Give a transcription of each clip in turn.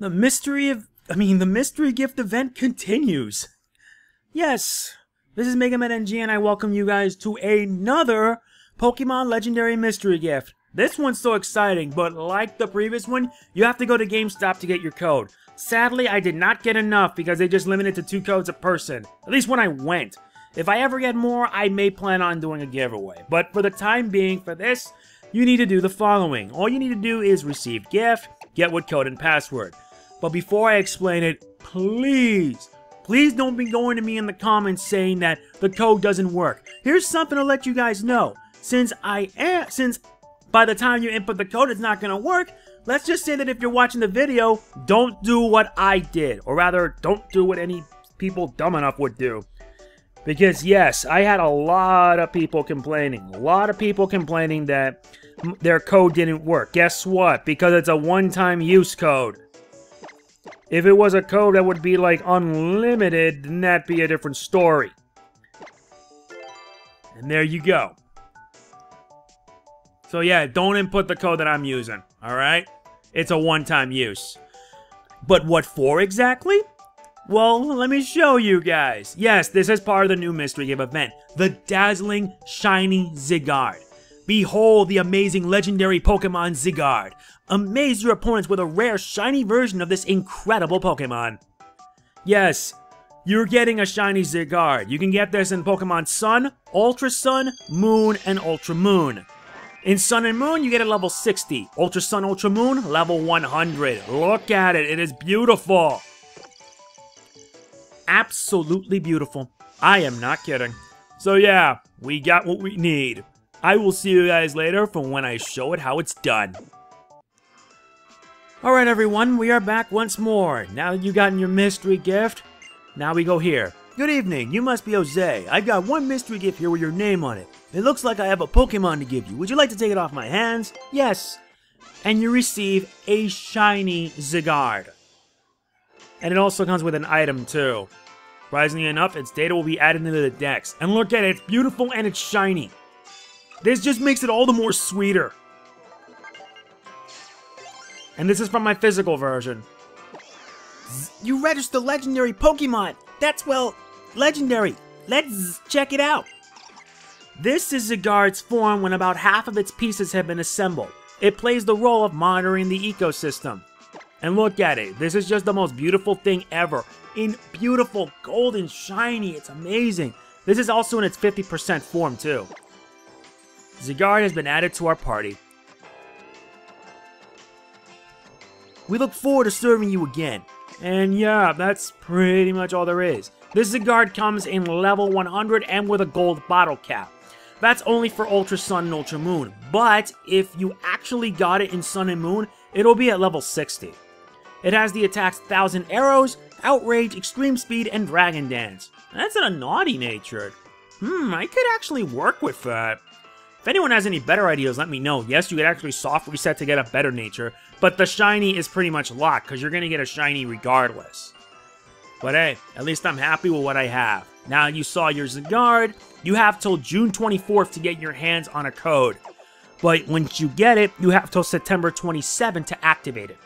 The mystery of, I mean, the mystery gift event continues. Yes, this is Mega Man NG and I welcome you guys to another Pokemon Legendary Mystery Gift. This one's so exciting, but like the previous one, you have to go to GameStop to get your code. Sadly, I did not get enough because they just limited to two codes a person. At least when I went. If I ever get more, I may plan on doing a giveaway. But for the time being, for this, you need to do the following. All you need to do is receive gift, get what code and password. But before I explain it, please, please don't be going to me in the comments saying that the code doesn't work. Here's something to let you guys know. Since I am, since by the time you input the code it's not gonna work, let's just say that if you're watching the video, don't do what I did. Or rather, don't do what any people dumb enough would do. Because yes, I had a lot of people complaining. A lot of people complaining that their code didn't work. Guess what? Because it's a one-time use code. If it was a code that would be like unlimited, then that'd be a different story. And there you go. So yeah, don't input the code that I'm using, alright? It's a one-time use. But what for exactly? Well, let me show you guys. Yes, this is part of the new Mystery Game event, the dazzling, shiny Zygarde. Behold the amazing legendary Pokemon Zygarde. Amaze your opponents with a rare shiny version of this incredible Pokemon. Yes, you're getting a shiny Zygarde. You can get this in Pokemon Sun, Ultra Sun, Moon, and Ultra Moon. In Sun and Moon, you get a level 60. Ultra Sun, Ultra Moon, level 100. Look at it, it is beautiful absolutely beautiful. I am not kidding. So yeah, we got what we need. I will see you guys later for when I show it how it's done. Alright everyone, we are back once more. Now that you've gotten your mystery gift, now we go here. Good evening, you must be Jose. I've got one mystery gift here with your name on it. It looks like I have a Pokemon to give you. Would you like to take it off my hands? Yes. And you receive a shiny Zygarde. And it also comes with an item too. Surprisingly enough, its data will be added into the dex. And look at it, it's beautiful and it's shiny. This just makes it all the more sweeter. And this is from my physical version. You register legendary Pokemon! That's, well, legendary. Let's check it out. This is Zygarde's form when about half of its pieces have been assembled. It plays the role of monitoring the ecosystem. And look at it, this is just the most beautiful thing ever in beautiful golden shiny. It's amazing. This is also in its 50% form too. Zygarde has been added to our party. We look forward to serving you again. And yeah, that's pretty much all there is. This Zygarde comes in level 100 and with a gold bottle cap. That's only for Ultra Sun and Ultra Moon, but if you actually got it in Sun and Moon, it'll be at level 60. It has the attacks 1000 arrows, outrage, extreme speed, and dragon dance. That's in a naughty natured. Hmm, I could actually work with that. If anyone has any better ideas, let me know. Yes, you could actually soft reset to get a better nature, but the shiny is pretty much locked, because you're going to get a shiny regardless. But hey, at least I'm happy with what I have. Now you saw your Zygarde, you have till June 24th to get your hands on a code. But once you get it, you have till September 27 to activate it.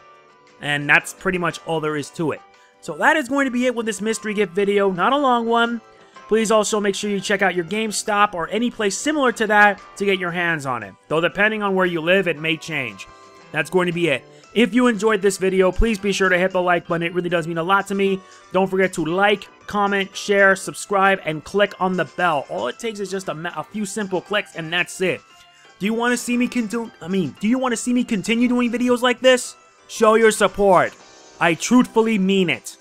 And that's pretty much all there is to it. So that is going to be it with this mystery gift video. Not a long one. Please also make sure you check out your GameStop or any place similar to that to get your hands on it. Though depending on where you live, it may change. That's going to be it. If you enjoyed this video, please be sure to hit the like button. It really does mean a lot to me. Don't forget to like, comment, share, subscribe, and click on the bell. All it takes is just a, a few simple clicks, and that's it. Do you want to see me continue? I mean, do you want to see me continue doing videos like this? Show your support. I truthfully mean it.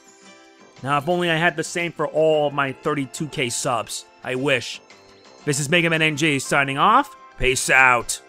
Now, if only I had the same for all my 32k subs. I wish. This is Mega Man NG signing off. Peace out.